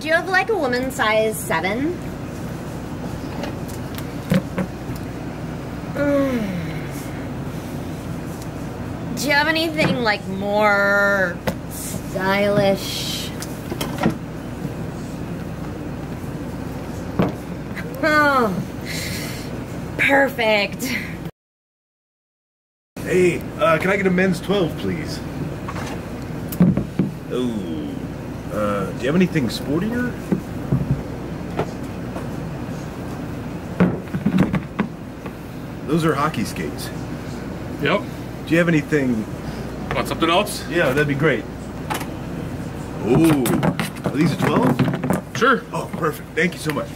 do you have like a woman size seven? Do you have anything like more stylish? Oh, perfect. Hey, uh, can I get a men's 12, please? Oh, uh, do you have anything sportier? Those are hockey skates. Yep. Do you have anything? Want something else? Yeah, that'd be great. Ooh, are these a 12? Sure. Oh, perfect. Thank you so much.